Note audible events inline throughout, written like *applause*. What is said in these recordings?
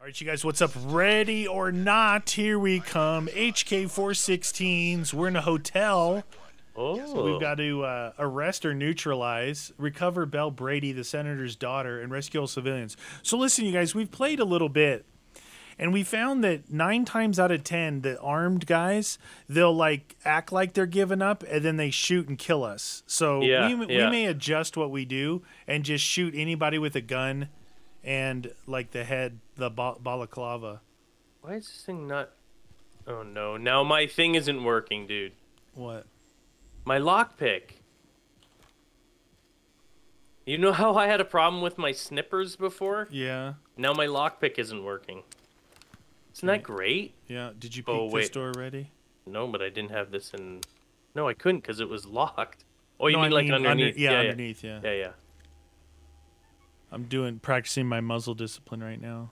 All right, you guys, what's up? Ready or not? Here we come. HK 416s. We're in a hotel. Oh, So we've got to uh, arrest or neutralize, recover Belle Brady, the senator's daughter, and rescue all civilians. So listen, you guys, we've played a little bit, and we found that nine times out of ten, the armed guys they'll like act like they're giving up, and then they shoot and kill us. So Yeah, we, we may adjust what we do and just shoot anybody with a gun and like the head, the ba- balaclava. why is this thing not? Oh no! Now my thing isn't working, dude. What? My lockpick. You know how I had a problem with my snippers before? Yeah, Now my lockpick isn't working. Isn't that hmm. great? yeah. Did you oh, peek Oh, this door already? No, but I didn't have this in. No, I couldn't because it was locked. Oh, you No, mean I like mean under- underneath? yeah, yeah, underneath. Yeah. yeah, yeah. I'm doing practicing my muzzle discipline right now.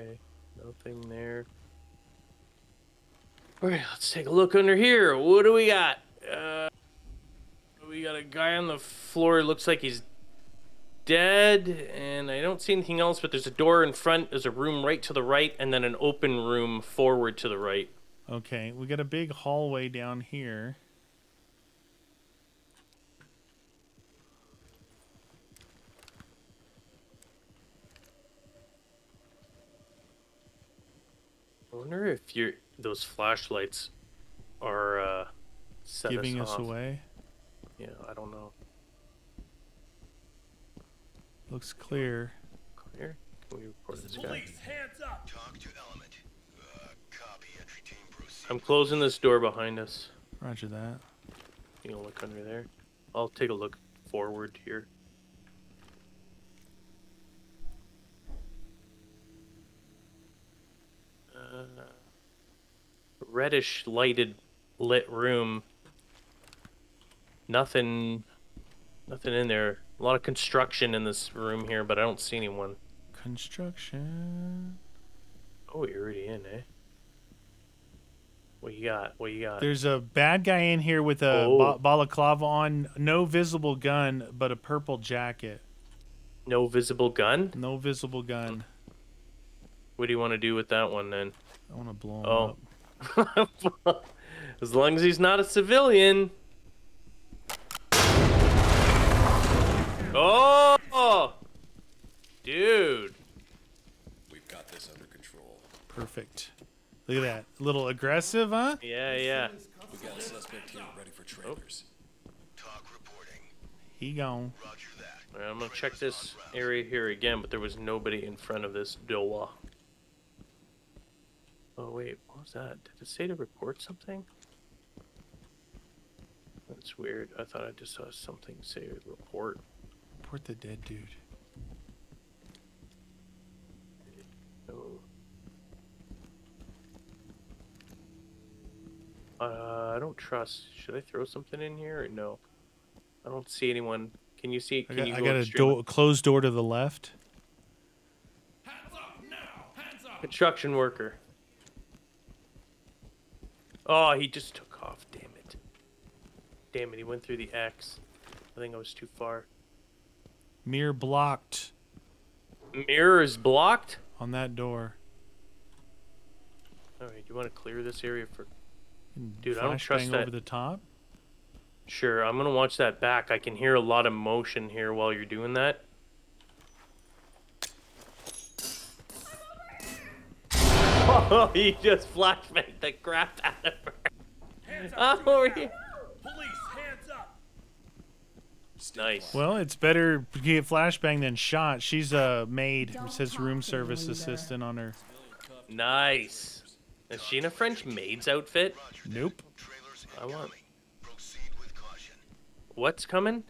Okay, nothing there. Alright, let's take a look under here. What do we got? Uh, we got a guy on the floor. Looks like he's dead, and I don't see anything else. But there's a door in front. There's a room right to the right, and then an open room forward to the right. Okay, we got a big hallway down here. Wonder if your those flashlights are uh, set giving us, us off. away. Yeah, I don't know. Looks clear. Clear? Can we report this guy? hands up! TOC to element. Uh, copy entry team. I'm closing this door behind us. Roger that. You can look under there. I'll take a look forward here. Reddish lighted lit room. Nothing nothing in there. A lot of construction in this room here, but I don't see anyone. Construction. Oh, you're already in, eh? What you got? What you got? There's a bad guy in here with a Oh. ba- balaclava on, no visible gun, but a purple jacket. No visible gun? No visible gun. What do you want to do with that one then? I want to blow him Oh. up. *laughs* as long as he's not a civilian. Oh, dude. We've got this under control. Perfect. Look at that. A little aggressive, huh? Yeah, yeah. We got a suspect here ready for oh. trailers. TOC reporting. He gone. Roger that. All right, I'm gonna check this area here again, but there was nobody in front of this door. Oh wait, what was that? Did it say to report something? That's weird. I thought I just saw something say report. Report the dead dude. No. Uh, I don't trust. Should I throw something in here or no? I don't see anyone. Can you see? I Can got, you I go got a door, closed door to the left. Construction worker. Oh, he just took off. Damn it. Damn it, he went through the X. I think I was too far. Mirror blocked Mirror is blocked? on that door. Alright, you want to clear this area for. Dude, I don't trust over that. the top. Sure, I'm gonna watch that back. I can hear a lot of motion here while you're doing that. *laughs* Oh, he just flashbanged the crap out of her. Oh, yeah. Police, hands up! Nice. Well, it's better to get flashbang than shot. She's a maid. It says room service assistant on her. Nice. Is she in a French maid's outfit? Nope. I want- incoming. Proceed with caution. What's coming?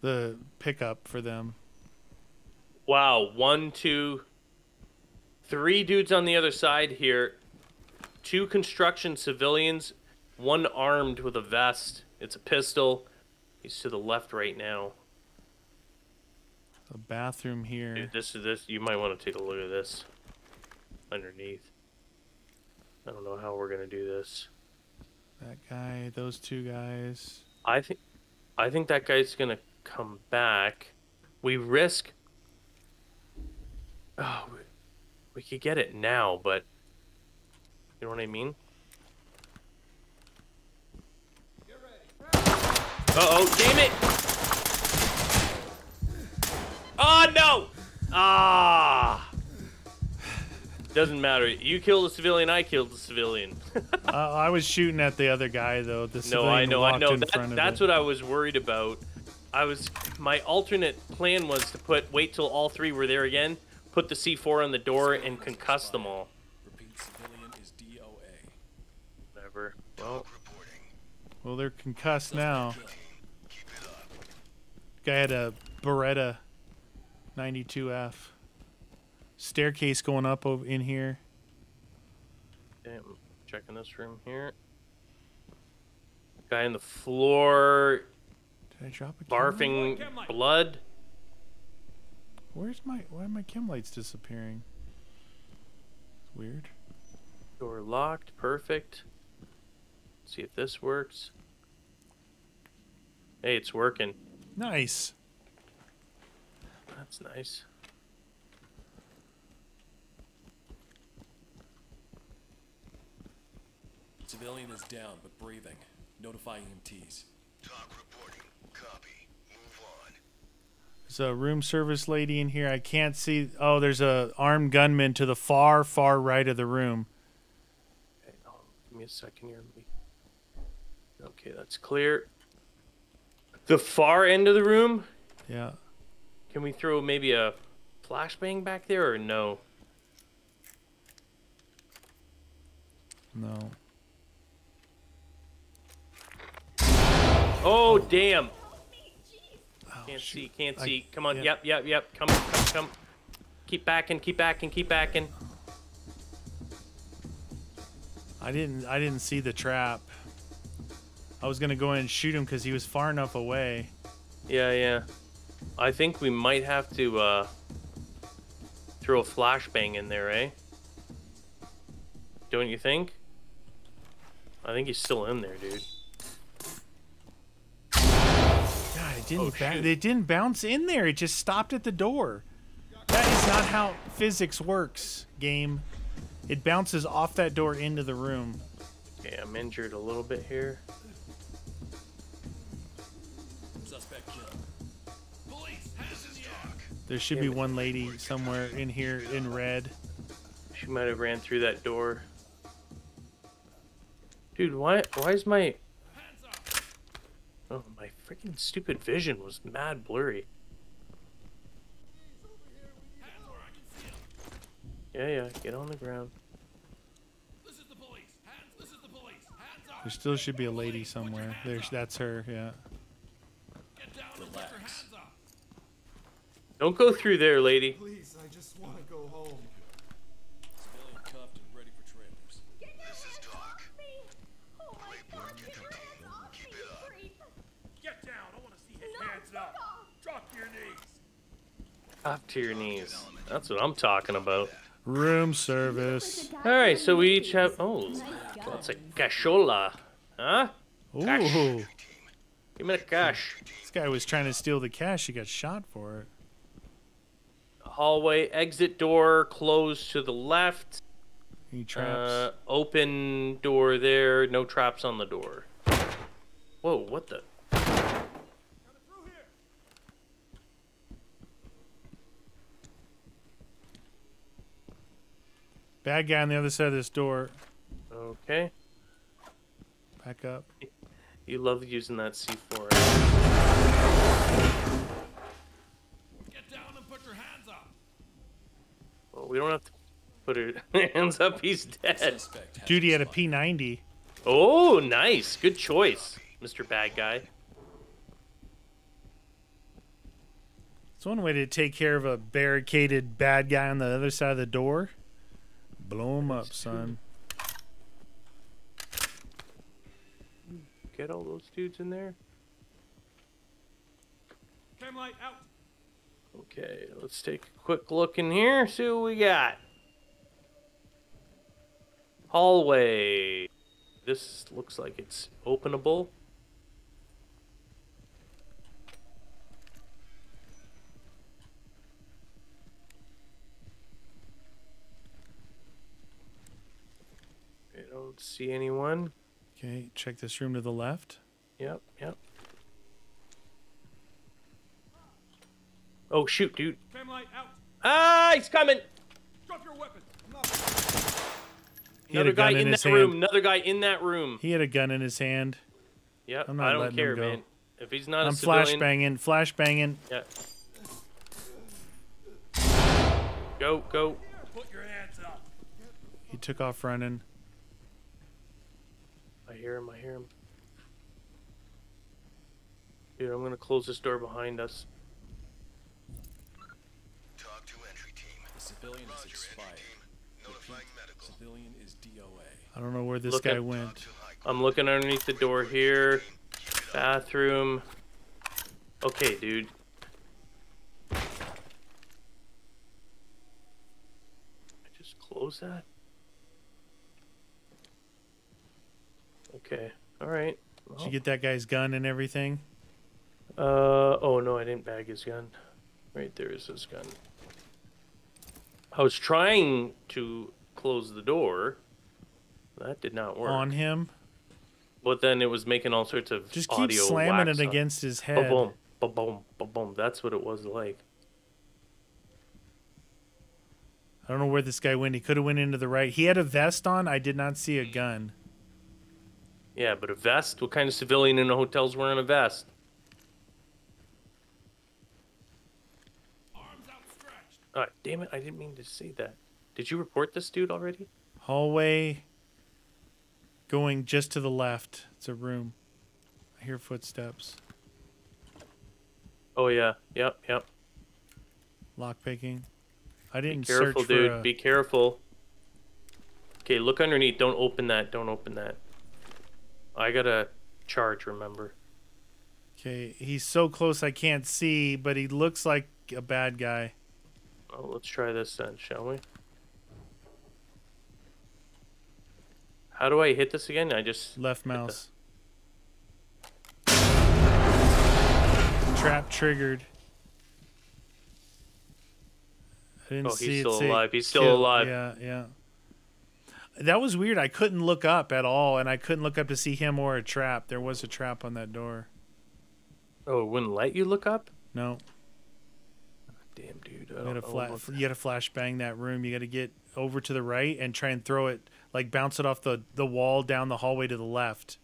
The pickup for them. Wow, one, two, three dudes on the other side here. Two construction civilians, one armed with a vest. It's a pistol. He's to the left right now. The bathroom here. Dude, this is this. You might want to take a look at this underneath. I don't know how we're gonna do this. That guy. Those two guys. I think, I think that guy's gonna come back. We risk Oh, we- could get it now, but you know what I mean? Uh oh, damn it! Oh no! Ah! Doesn't matter. You killed a civilian, I killed a civilian. *laughs* Uh, I was shooting at the other guy though. The No, I know, I know. That, that's it. what I was worried about. I was my alternate plan was to put wait till all three were there again, put the C4 on the door, and concuss them all. Repeat, civilian is DOA. Whatever. Well, Well, they're concussed now. Keep. Guy had a Beretta 92F. Staircase going up over in here. damn, checking this room here. Guy on the floor, Did I drop a chem barfing blood. Where's my why are my chem lights disappearing? It's weird. Door locked. Perfect. See if this works. Hey, it's working. Nice. That's nice. Civilian is down, but breathing. Notify EMTs. TOC reporting. Copy. There's a room service lady in here. I can't see. Oh, there's a armed gunman to the far, far right of the room. Okay, oh, give me a second here. Me... Okay, that's clear. The far end of the room. Yeah. Can we throw maybe a flashbang back there or no? No. Oh, damn. Can't shoot. see, can't I- see. Come on, yeah. yep, yep, yep. Come, come, come. Keep backing, keep backing, keep backing. I didn't. I didn't see the trap. I was gonna go in and shoot him because he was far enough away. Yeah, yeah. I think we might have to uh, throw a flashbang in there, eh? Don't you think? I think he's still in there, dude. God, it didn't. Oh, ba- it didn't bounce in there. It just stopped at the door. That is not how physics works. Game. It bounces off that door into the room. Okay, I'm injured a little bit here. Suspect killed. Police, hands in the. There should be one lady somewhere in here in red. She might have ran through that door. Dude, why why is my freaking stupid vision was mad blurry. Yeah, yeah, get on the ground. This is the police. Hands. This is the police. Hands up. There still should be a lady somewhere. There's that's her. Yeah. Get down and put your hands up. Don't go through there, lady. Please, I just want to go home. Civilian cuffed and ready for trailers. This is Doc. Oh my god, get your hands off Keep me, it up. you creep! Get down. I want to see his No, hands fuck up. off! Drop to your knees. Up to your knees. That's what I'm talking about. Room service. All right, so we each have. Oh, that's a cashola, huh? Ooh. Give me the cash. This guy was trying to steal the cash. He got shot for it. Hallway exit door closed to the left. Any traps? Uh, open door there. No traps on the door. Whoa, what the? Bad guy on the other side of this door. Okay. Back up. You love using that C4. Get down and put your hands up. Well, we don't have to put our *laughs* hands up. He's dead. Suspect has Dude, he had a been spotted. P90. Oh, nice. Good choice, Mr. Bad Guy. It's one way to take care of a barricaded bad guy on the other side of the door. Blow him up, son. Get all those dudes in there. Cam light out. Okay, let's take a quick look in here. See what we got. Hallway. This looks like it's openable. See anyone. Okay, check this room to the left. Yep, yep. Oh shoot, dude. Ah, he's coming. Drop your weapon. Another guy in, in that hand. room. Another guy in that room. He had a gun in his hand. Yep, I'm not I don't care, man. If he's not I'm flashbanging, flashbanging. Yeah. Go, go. Put your hands up. He took off running. I hear him, I hear him. Dude, I'm gonna close this door behind us. TOC to entry team. The civilian Roger, is expired. Team, civilian is DOA. I don't know where this Look guy at, went. I'm looking underneath the door here. Bathroom. Okay, dude. I just close that? Okay. All right. Well, Did you get that guy's gun and everything? Uh oh no, I didn't bag his gun. Right there is his gun. I was trying to close the door. That did not work. On him? But then it was making all sorts of Just keep slamming it on. against his head. Ba-boom, ba-boom, ba-boom. That's what it was like. I don't know where this guy went. He could have went into the right. He had a vest on. I did not see a gun. Yeah, but a vest? What kind of civilian in a hotel's wearing a vest? Arms outstretched. Uh, damn it, I didn't mean to say that. Did you report this dude already? Hallway going just to the left. It's a room. I hear footsteps. Oh yeah. Yep, yep. Lock picking. I didn't Be careful, dude. A... Be careful. Okay, look underneath. Don't open that. Don't open that. I gotta charge. Remember. Okay, he's so close I can't see, but he looks like a bad guy. Well, let's try this then, shall we? How do I hit this again? I just left mouse. Trap triggered. I didn't oh, see he's still alive. He's still kill. alive. Yeah, yeah that was weird. I couldn't look up at all, and I couldn't look up to see him or a trap. There was a trap on that door. Oh, it wouldn't let you look up? No. Damn, dude. You, gotta fla- you gotta flashbang that room. You gotta get over to the right and try and throw it, like bounce it off the, the wall down the hallway to the left.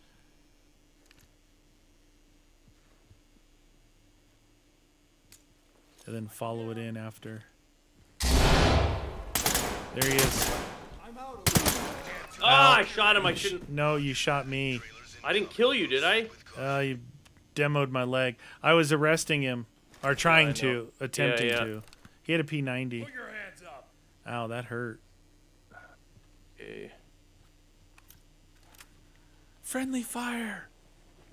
And then follow it in after. There he is. Oh, I shot him. I shouldn't. No, you shot me. I didn't kill you, did I? Uh, you demoed my leg. I was arresting him, or oh, trying yeah, to, attempting yeah, yeah. to. He had a P90. Put your hands up. Ow, that hurt. Okay. Friendly fire.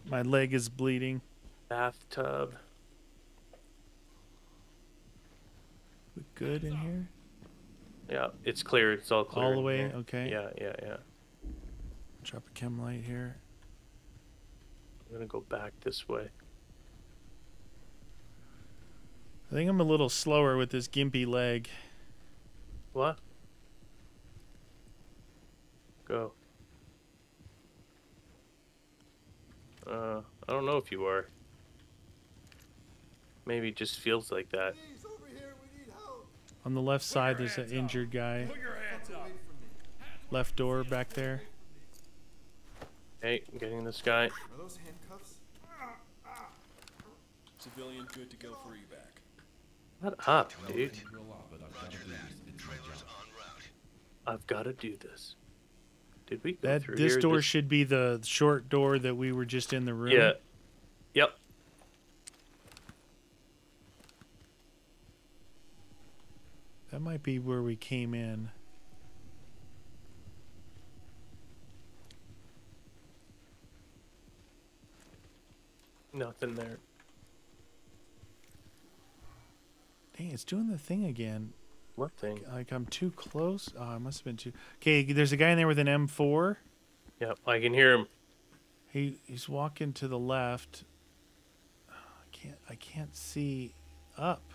My leg is bleeding. Bathtub. We good in here? Yeah, it's clear. It's all clear. All the way. Yeah. Okay. Yeah, yeah, yeah. Drop a chem light here. I'm gonna go back this way. I think I'm a little slower with this gimpy leg. What? Go. Uh, I don't know if you are. Maybe it just feels like that. On the left side, there's an injured guy. Left door back there. Hey, I'm getting this guy. Are those handcuffs? Civilian good to go for evac. Shut up, dude. I've got to do this. Did we go that, through This here? door should be the short door that we were just in the room. Yeah. That might be where we came in. Nothing there. Dang, it's doing the thing again. What thing? Like I'm too close. Oh, I must have been too. Okay, there's a guy in there with an M4. Yep, I can hear him. He he's walking to the left. I can't I can't see up.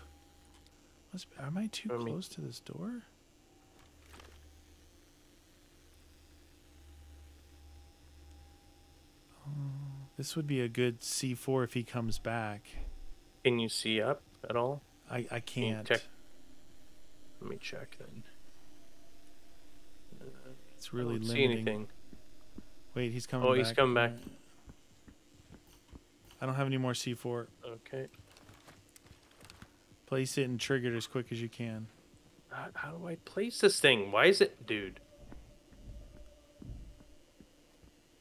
Am I too close to this door? Oh, this would be a good C4 if he comes back. Can you see up at all? I, I can't. Can Let me check then. It's really I limiting. see anything. Wait, he's coming oh, back. he's coming back. I don't have any more C4. Okay. Place it and trigger it as quick as you can. How, how do I place this thing? Why is it, dude?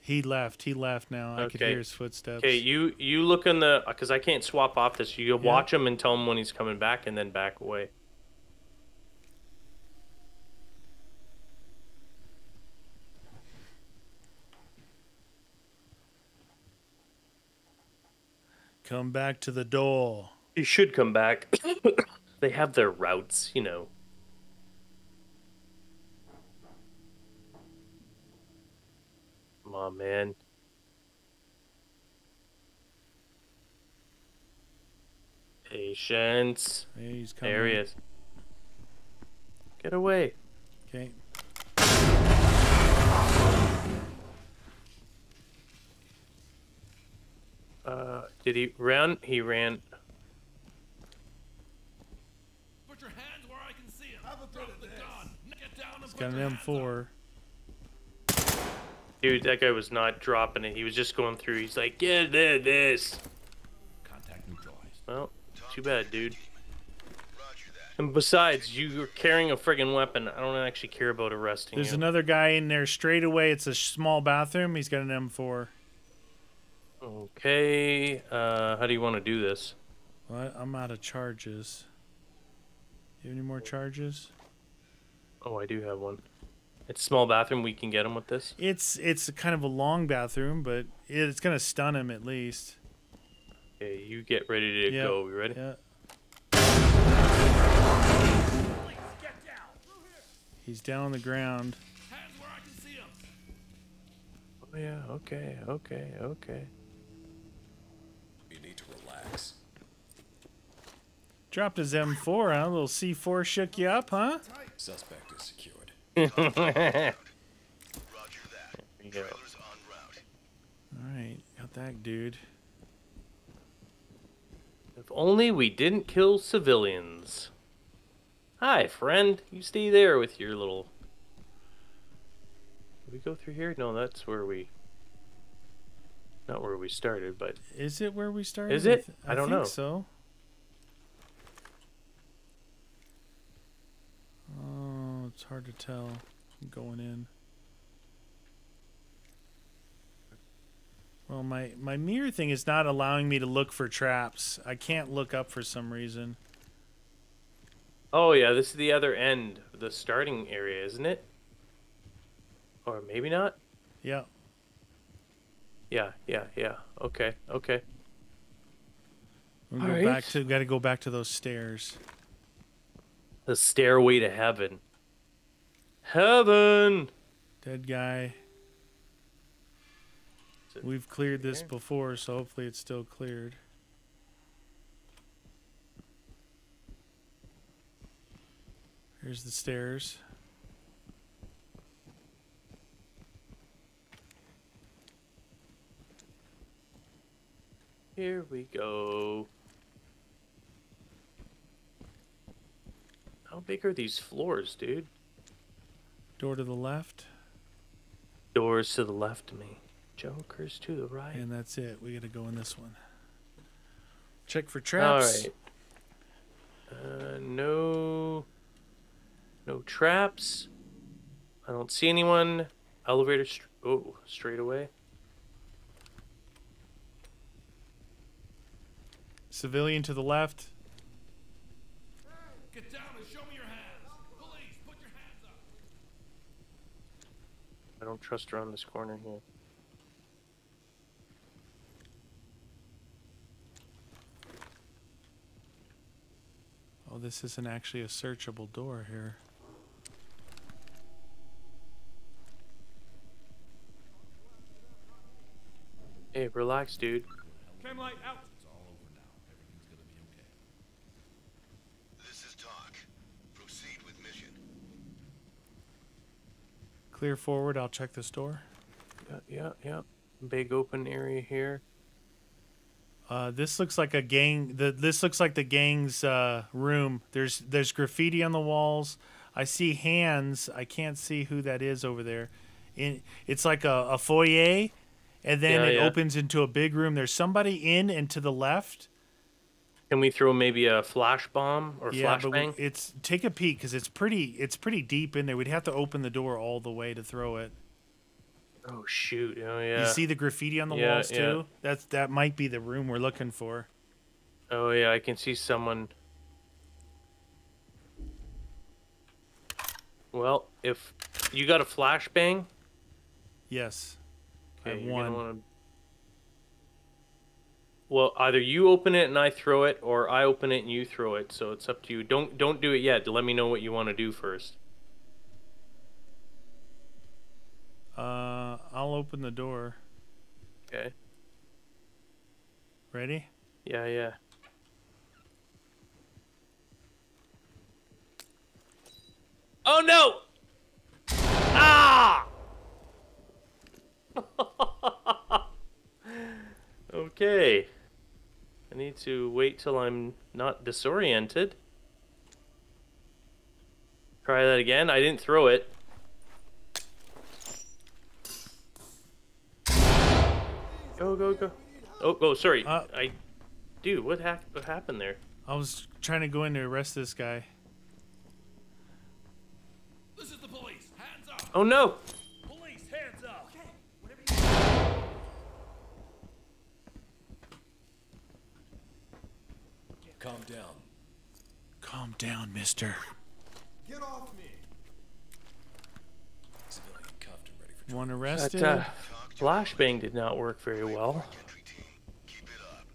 He left. He left now. I could Okay. hear his footsteps. Okay, you you look in the because I can't swap off this. You watch him and tell him when he's coming back, and then back away. Come back to the door. He should come back. *coughs* they have their routes, you know. Come on, man. Patience. Hey, he's coming. There he is. Get away. Okay. Uh, did he run? He ran. Put your hands where I can see them. Have a bit Drop of the this. gun. Get down and He's put got an. M4. Dude, that guy was not dropping it. He was just going through. He's like, get th- this. Contact neutralized. Well, too bad, dude. And besides, you're carrying a friggin' weapon. I don't actually care about arresting There's you. another guy in there straight away. It's a small bathroom. He's got an M4. Okay, uh, how do you want to do this? Well, I- I'm out of charges. You have any more charges? Oh, I do have one. It's a small bathroom. We can get him with this. It's it's kind of a long bathroom, but it's gonna stun him at least. Okay, you get ready to Yep, go. You ready? Yeah. He's down on the ground. Hands where I can see them. Oh yeah. Okay. Okay. Okay. You need to relax. Dropped his M4, huh? A little C4 shook you up, huh? Suspect is secured. There Roger that. you go. Route. All right, got that dude. If only we didn't kill civilians. Hi, friend. You stay there with your little. Did we go through here? No, that's where we. Not where we started, but Is it where we started? Is it? th- I don't think know. so. It's hard to tell. I'm going in. Well, my my mirror thing is not allowing me to look for traps. I can't look up for some reason. oh yeah, this is the other end, the starting area, isn't it? Or maybe not. Yeah. Yeah, yeah, yeah. Okay, okay. We go Alright. back to got to go back to those stairs. The stairway to heaven. Heaven. Dead guy. We've cleared this here? before, so hopefully it's still cleared. Here's the stairs. Here we go. How big are these floors, dude? Door to the left, Doors to the left of me. Jokers to the right. and that's it. We got to go in this one. Check for traps. right. Uh, no. No traps. I don't see anyone. Elevator. Str- oh, straight away. Civilian to the left. Get down and show me your hands. Police, put your hands up. I don't trust around this corner here. Oh, this isn't actually a searchable door here. Hey, relax, dude. Cam light out. This is TOC. Proceed with mission. Clear forward. I'll check this door. Yeah, yeah, yeah. Big open area here. Uh, this looks like a gang. The this looks like the gang's uh, room. There's there's graffiti on the walls. I see hands. I can't see who that is over there. In it's like a, a foyer, and then Yeah, it yeah. opens into a big room. There's somebody in and to the left. Can we throw maybe a flash bomb or yeah, flashbang? it's take a peek because it's pretty it's pretty deep in there. We'd have to open the door all the way to throw it. Oh shoot! Oh yeah. You see the graffiti on the Yeah, walls yeah. too. That's that might be the room we're looking for. Oh yeah, I can see someone. Well, if you got a flashbang, Yes. I okay, gonna wanna- Well, either you open it and I throw it, or I open it and you throw it. So it's up to you. Don't don't do it yet. Let me know what you want to do first. Uh, I'll open the door. Okay. Ready? Yeah, yeah. Oh no! Ah! *laughs* okay. I need to wait till I'm not disoriented. Try that again. I didn't throw it. Go, go, go. Oh, oh, sorry. Uh, I, dude, what, hap- what happened there? I was trying to go in to arrest this guy. This is the police. Hands up. Oh no! Police, hands up. Calm down. Calm down, mister. Get off me. Civilian cuffed and ready for One That arrested. uh, flashbang did not work very well. Entry team, keep it up.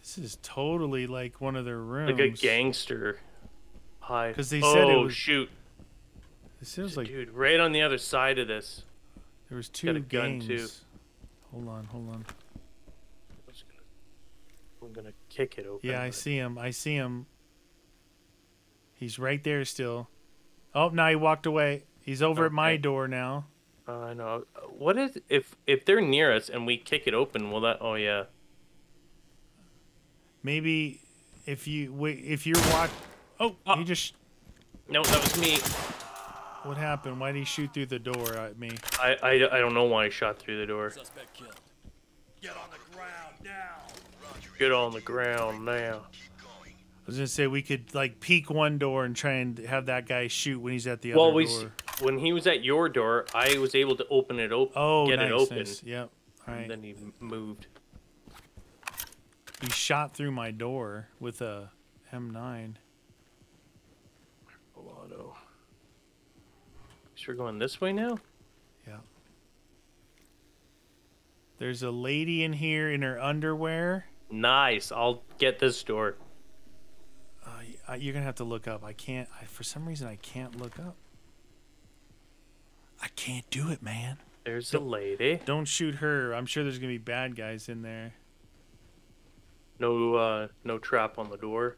This is totally like one of their rooms. Like a gangster hide. 'Cause they said it oh, was- shoot. This feels like Dude, right on the other side of this. there was two got a gun, too. Hold on, hold on. I'm gonna- I'm gonna kick it open. Yeah, I see him. I see him. He's right there still. Oh, now he walked away. He's over at my door now. Uh, I know. Uh, What is if if they're near us and we kick it open? Will that? Oh yeah. Maybe if you wait, if you're watch. Oh, Ah. he just. No, that was me. What happened? Why did he shoot through the door at me? I, I, I don't know why he shot through the door. Suspect killed. Get on the ground now. Get on the ground now. I was gonna say we could like peek one door and try and have that guy shoot when he's at the Well, other we door. s- when he was at your door, I was able to open it open. oh, get nice, it open. nice. Yep. All right. And then he moved. He shot through my door with a M9. We're going this way now? Yeah. There's a lady in here in her underwear. Nice. I'll get this door. Uh, you're gonna have to look up. I can't. I, for some reason, I can't look up. I can't do it, man. There's a lady. Don't shoot her. I'm sure there's gonna be bad guys in there. No uh no trap on the door.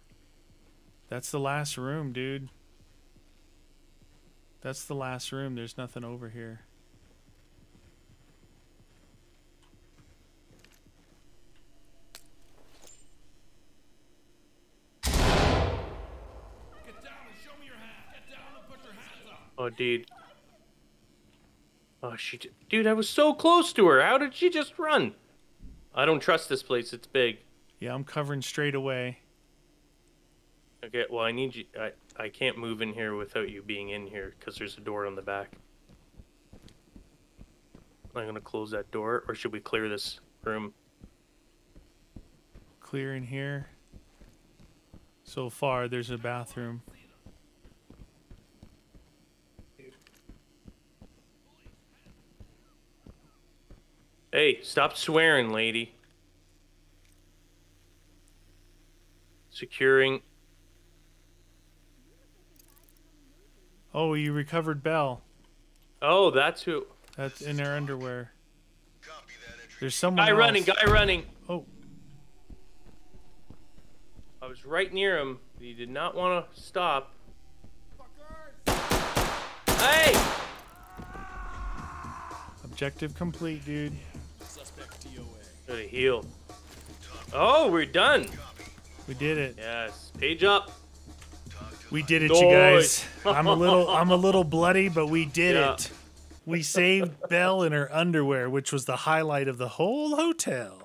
That's the last room, dude. That's the last room. There's nothing over here. Get down and show me your hands. Get down and put your hands up. Oh dude. Oh she dude, I was so close to her. How did she just run? I don't trust this place. It's big. Yeah, I'm covering straight away. Okay, well I need you I I can't move in here without you being in here cuz there's a door on the back. I'm going to close that door or should we clear this room? Clear in here. So far, there's a bathroom. Hey, stop swearing, lady. Securing. Oh, you recovered Belle. Oh, that's who. That's in her underwear. Copy that entry. There's someone Guy else. running, guy running. Oh, I was right near him. He did not want to stop. Hey! Objective complete, dude. Suspect DOA. Gotta heal. Oh, we're done. We did it. Yes. Page up. We did it, you guys. I'm a little *laughs* I'm a little bloody, but we did Yeah. it. We saved Belle in her underwear, which was the highlight of the whole hotel.